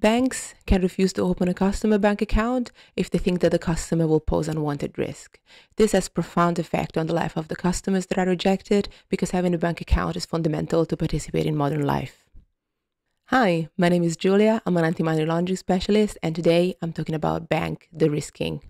Banks can refuse to open a customer bank account if they think that the customer will pose unwanted risk. This has profound effect on the life of the customers that are rejected because having a bank account is fundamental to participate in modern life. Hi, my name is Giulia. I'm an anti-money laundering specialist and today I'm talking about bank de-risking.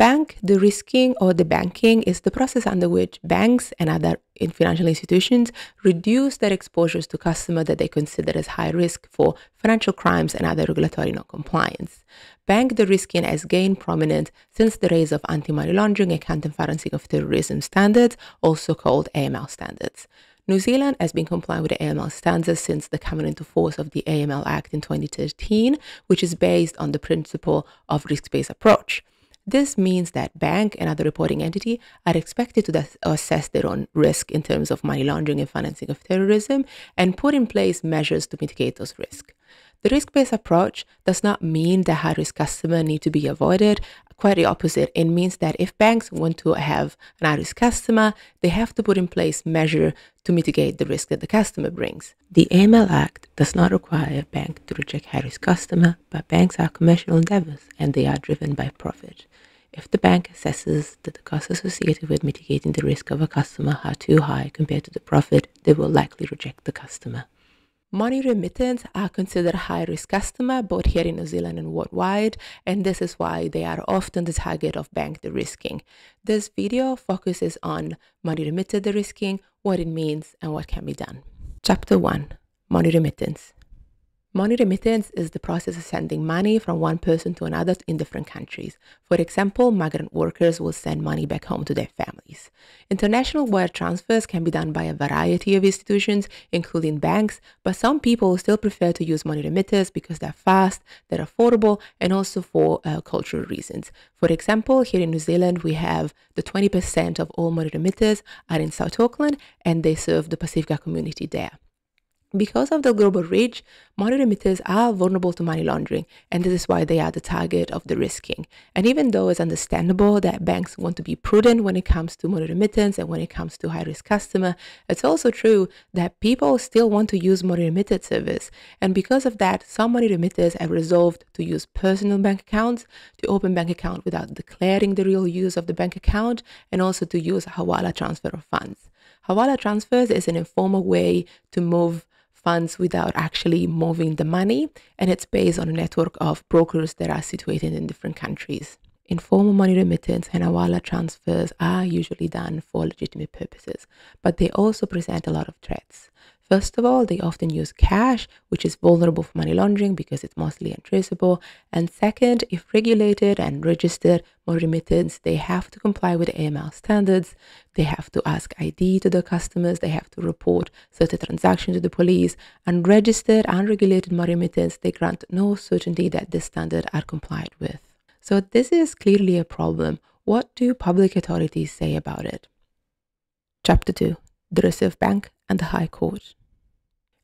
Bank de-risking or debanking is the process under which banks and other financial institutions reduce their exposures to customers that they consider as high risk for financial crimes and other regulatory non-compliance. Bank de-risking has gained prominence since the rise of anti-money laundering and counter-financing of terrorism standards, also called AML standards. New Zealand has been complying with the AML standards since the coming into force of the AML Act in 2013, which is based on the principle of risk-based approach. This means that bank and other reporting entity are expected to assess their own risk in terms of money laundering and financing of terrorism and put in place measures to mitigate those risks. The risk-based approach does not mean that high-risk customers need to be avoided. Quite the opposite. It means that if banks want to have an high-risk customer, they have to put in place measures to mitigate the risk that the customer brings. The AML Act does not require a bank to reject high-risk customer, but banks are commercial endeavors and they are driven by profit. If the bank assesses that the costs associated with mitigating the risk of a customer are too high compared to the profit, they will likely reject the customer. Money remittance are considered high risk customer both here in New Zealand and worldwide, and this is why they are often the target of bank de-risking. This video focuses on money remitted de-risking, what it means, and what can be done. Chapter 1 Money Remittance Money remittance is the process of sending money from one person to another in different countries. For example, migrant workers will send money back home to their families. International wire transfers can be done by a variety of institutions, including banks, but some people still prefer to use money remitters because they're fast, they're affordable, and also for uh, cultural reasons. For example, here in New Zealand, we have the 20% of all money remitters are in South Auckland, and they serve the Pasifika community there. Because of the global reach, money remitters are vulnerable to money laundering, and this is why they are the target of de-risking. And even though it's understandable that banks want to be prudent when it comes to money remittance and when it comes to high-risk customer, it's also true that people still want to use money remitted service. And because of that, some money remitters have resolved to use personal bank accounts, to open bank account without declaring the real use of the bank account, and also to use Hawala transfer of funds. Hawala transfers is an informal way to move funds without actually moving the money, and it's based on a network of brokers that are situated in different countries. Informal money remittance and Hawala transfers are usually done for legitimate purposes, but they also present a lot of threats. First of all, they often use cash, which is vulnerable for money laundering because it's mostly untraceable. And second, if regulated and registered money remittance, they have to comply with AML standards. They have to ask ID to the customers. They have to report certain transactions to the police. And registered, unregulated money remittance, they grant no certainty that this standard are complied with. So this is clearly a problem. What do public authorities say about it? Chapter 2 The Reserve Bank and the High Court.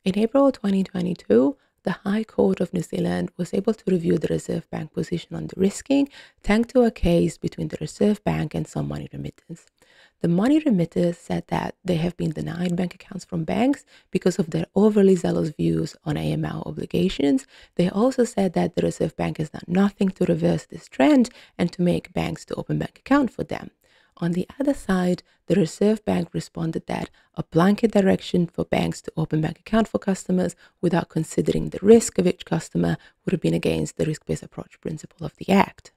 In April 2022, the High Court of New Zealand was able to review the Reserve Bank position on de-risking thanks to a case between the Reserve Bank and some money remitters. The money remitters said that they have been denied bank accounts from banks because of their overly zealous views on AML obligations. They also said that the Reserve Bank has done nothing to reverse this trend and to make banks to open bank account for them. On the other side, the Reserve Bank responded that a blanket direction for banks to open bank account for customers without considering the risk of each customer would have been against the risk-based approach principle of the Act.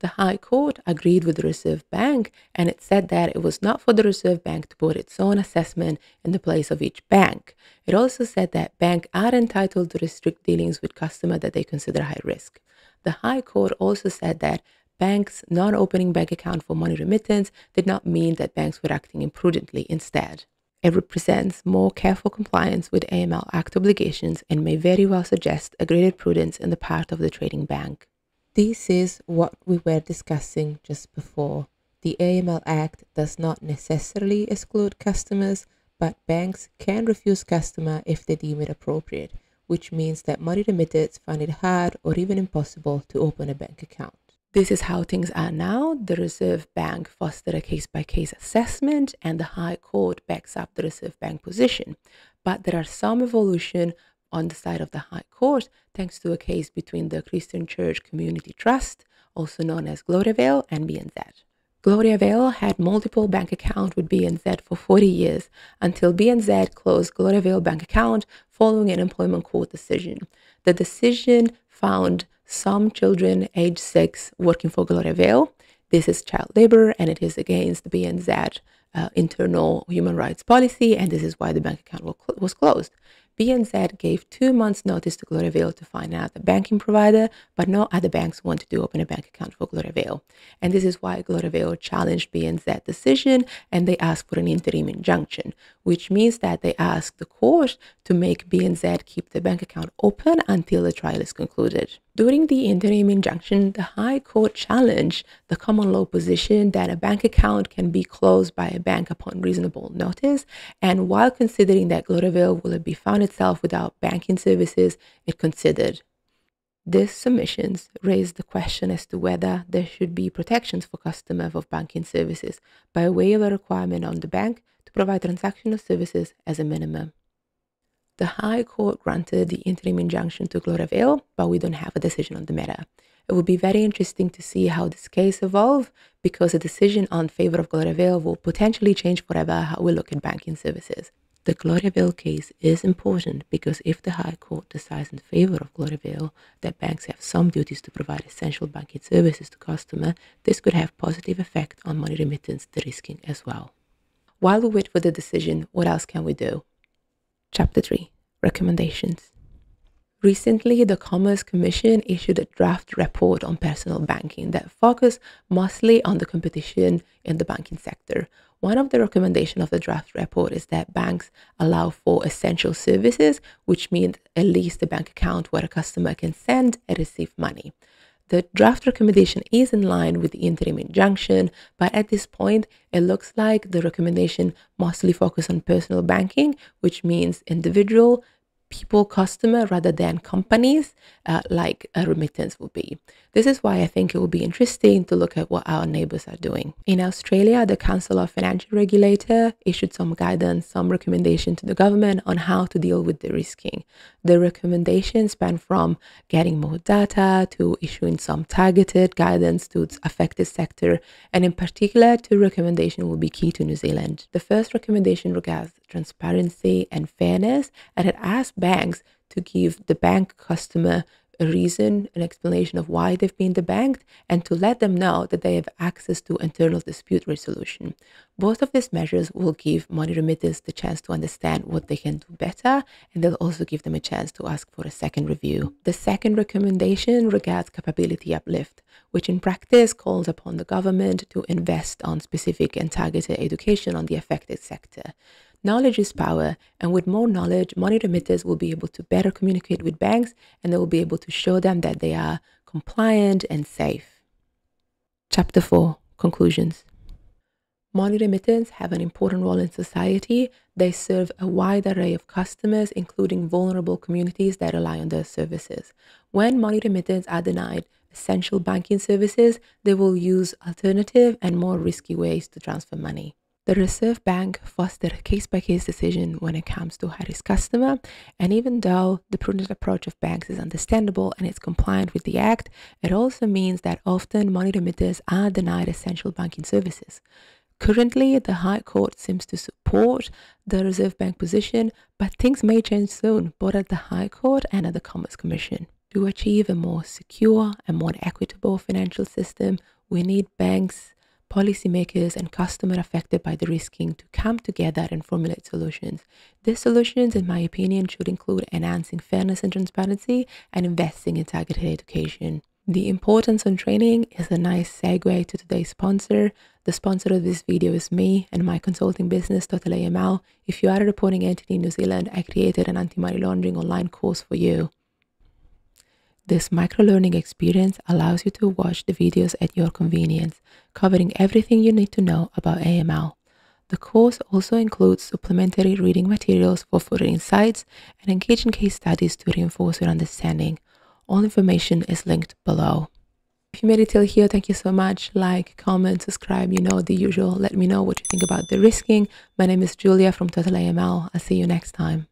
The High Court agreed with the Reserve Bank and it said that it was not for the Reserve Bank to put its own assessment in the place of each bank. It also said that banks are entitled to restrict dealings with customers that they consider high risk. The High Court also said that banks not opening bank account for money remittance did not mean that banks were acting imprudently. Instead, it represents more careful compliance with AML Act obligations and may very well suggest a greater prudence in the part of the trading bank. This is what we were discussing just before. The AML Act does not necessarily exclude customers, but banks can refuse customer if they deem it appropriate, which means that money remitters find it hard or even impossible to open a bank account. This is how things are now. The Reserve Bank fostered a case by case assessment, and the High Court backs up the Reserve Bank position. But there are some evolution on the side of the High Court thanks to a case between the Christian Church Community Trust, also known as Gloriavale, and BNZ. Gloriavale had multiple bank accounts with BNZ for 40 years until BNZ closed Gloriavale bank account following an employment court decision. The decision found some children aged 6 working for Gloria Gloriavale. This is child labor and it is against BNZ uh, internal human rights policy and this is why the bank account was closed. BNZ gave two months' notice to Gloriavale to find out the banking provider, but no other banks wanted to open a bank account for Gloriavale. And this is why Gloriavale challenged BNZ decision and they asked for an interim injunction, which means that they asked the court to make BNZ keep the bank account open until the trial is concluded. During the interim injunction, the High Court challenged the common law position that a bank account can be closed by a bank upon reasonable notice. And while considering that Gloriavale will be found itself without banking services, it considered. These submissions raised the question as to whether there should be protections for customers of banking services by way of a requirement on the bank to provide transactional services as a minimum. The High Court granted the interim injunction to Gloriavale, but we don't have a decision on the matter. It will be very interesting to see how this case evolves because a decision on favor of Gloriavale will potentially change forever how we look at banking services. The Gloriavale case is important because if the High Court decides in favor of Gloriavale that banks have some duties to provide essential banking services to customers, this could have positive effect on money remittance de-risking as well. While we wait for the decision, what else can we do? Chapter 3 Recommendations Recently, the Commerce Commission issued a draft report on personal banking that focused mostly on the competition in the banking sector. One of the recommendations of the draft report is that banks allow for essential services, which means at least a bank account where a customer can send and receive money. The draft recommendation is in line with the interim injunction, but at this point, it looks like the recommendation mostly focuses on personal banking, which means individual, people customer rather than companies uh, like a remittance will be. This is why I think it will be interesting to look at what our neighbors are doing. In Australia, the Council of Financial Regulator issued some guidance, some recommendation to the government on how to deal with de-risking. The recommendations span from getting more data to issuing some targeted guidance to its affected sector, and in particular, two recommendations will be key to New Zealand. The first recommendation regards transparency and fairness, and it asked banks to give the bank customer a reason, an explanation of why they've been debanked, and to let them know that they have access to internal dispute resolution. Both of these measures will give money remitters the chance to understand what they can do better, and they'll also give them a chance to ask for a second review. The second recommendation regards capability uplift, which in practice calls upon the government to invest on specific and targeted education on the affected sector. Knowledge is power, and with more knowledge, money remitters will be able to better communicate with banks and they will be able to show them that they are compliant and safe. Chapter 4 Conclusions Money remitters have an important role in society. They serve a wide array of customers, including vulnerable communities that rely on their services. When money remitters are denied essential banking services, they will use alternative and more risky ways to transfer money. The Reserve Bank fosters a case by case decision when it comes to high risk customer. And even though the prudent approach of banks is understandable and it's compliant with the Act, it also means that often money remitters are denied essential banking services. Currently, the High Court seems to support the Reserve Bank position, but things may change soon, both at the High Court and at the Commerce Commission. To achieve a more secure and more equitable financial system, we need banks policymakers and customers affected by de-risking to come together and formulate solutions. These solutions, in my opinion, should include enhancing fairness and transparency and investing in targeted education. The importance on training is a nice segue to today's sponsor. The sponsor of this video is me and my consulting business, Total AML. If you are a reporting entity in New Zealand, I created an anti-money laundering online course for you. This microlearning experience allows you to watch the videos at your convenience, covering everything you need to know about AML. The course also includes supplementary reading materials for further insights and engaging case studies to reinforce your understanding. All information is linked below. If you made it till here, thank you so much. Like, comment, subscribe, you know the usual. Let me know what you think about de-risking. My name is Giulia from Total AML. I'll see you next time.